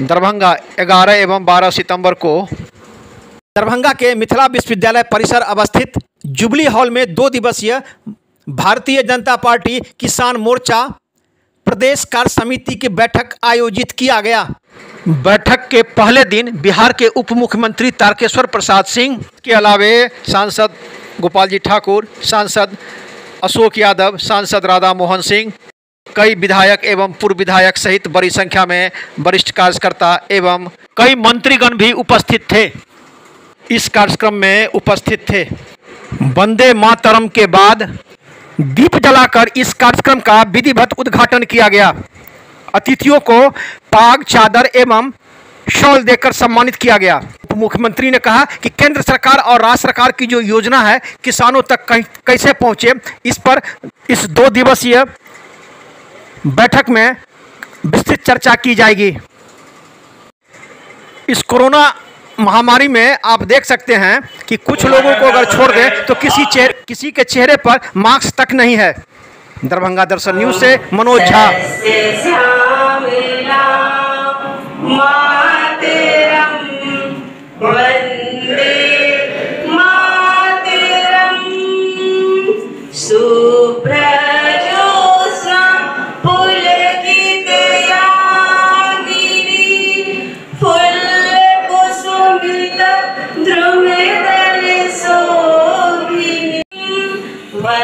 दरभंगा 11 एवं 12 सितंबर को। दरभंगा के मिथिला विश्वविद्यालय परिसर अवस्थित जुबली हॉल में दो दिवसीय भारतीय जनता पार्टी किसान मोर्चा प्रदेश कार्य समिति की बैठक आयोजित किया गया। बैठक के पहले दिन बिहार के उप मुख्यमंत्री तारकेश्वर प्रसाद सिंह के अलावे सांसद गोपाल जी ठाकुर सांसद अशोक यादव सांसद राधा मोहन सिंह कई विधायक एवं पूर्व विधायक सहित बड़ी संख्या में वरिष्ठ कार्यकर्ता एवं कई मंत्रीगण भी उपस्थित थे। इस कार्यक्रम में उपस्थित थे। वंदे मातरम के बाद दीप जलाकर इस कार्यक्रम का विधिवत उद्घाटन किया गया। अतिथियों को पाग, चादर एवं शॉल देकर सम्मानित किया गया। मुख्यमंत्री ने कहा कि केंद्र सरकार और राज्य सरकार की जो योजना है, किसानों तक कैसे पहुँचे, इस पर इस दो दिवसीय बैठक में विस्तृत चर्चा की जाएगी। इस कोरोना महामारी में आप देख सकते हैं कि कुछ लोगों को अगर छोड़ दें तो किसी चेहरे, किसी के चेहरे पर मास्क तक नहीं है। दरभंगा दर्शन न्यूज़ से मनोज झा।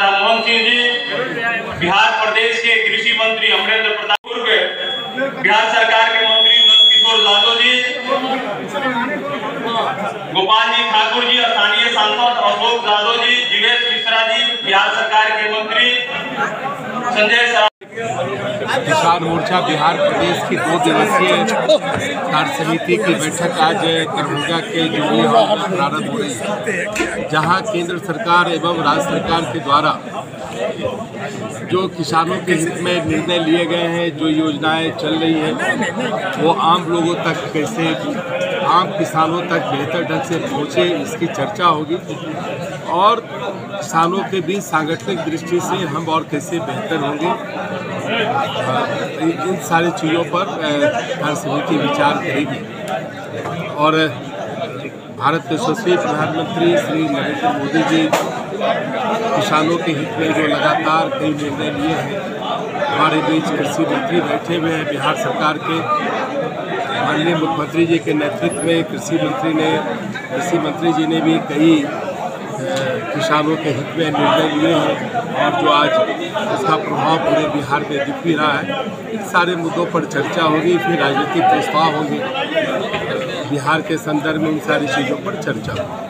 माननीय राधा मोहन सिंह जी, बिहार प्रदेश के कृषि मंत्री अमरेंद्र प्रताप पूर्व, बिहार सरकार के मंत्री किशोर यादव जी गोपाल जी ठाकुर जी, स्थानीय सांसद अशोक यादव जी जीवेश मिश्रा जी, बिहार सरकार के मंत्री संजय किसान मोर्चा बिहार प्रदेश की दो दिवसीय कार्य समिति की बैठक आज दरभंगा के जुबली हॉल में प्रारंभ हो रही है। जहाँ केंद्र सरकार एवं राज्य सरकार के द्वारा जो किसानों के हित में निर्णय लिए गए हैं, जो योजनाएँ चल रही हैं, वो आम लोगों तक कैसे, आम किसानों तक बेहतर ढंग से पहुँचे, इसकी चर्चा होगी। और किसानों के बीच सांगठनिक दृष्टि से हम और कैसे बेहतर होंगे, इन सारी चीज़ों पर कार्य समिति विचार करेगी। और भारत के यशस्वी प्रधानमंत्री श्री नरेंद्र मोदी जी किसानों के हित में जो लगातार कई निर्णय लिए हैं, हमारे बीच कृषि मंत्री बैठे हुए हैं, बिहार सरकार के माननीय मुख्यमंत्री जी के नेतृत्व में कृषि मंत्री ने, कृषि मंत्री जी ने भी कई किसानों के हित में निर्णय लिए हैं और जो आज उसका प्रभाव पूरे बिहार में दिख भी रहा है, इन सारे मुद्दों पर चर्चा होगी, फिर राजनीतिक प्रस्ताव होंगे। बिहार के संदर्भ में इन सारी चीज़ों पर चर्चा। होगी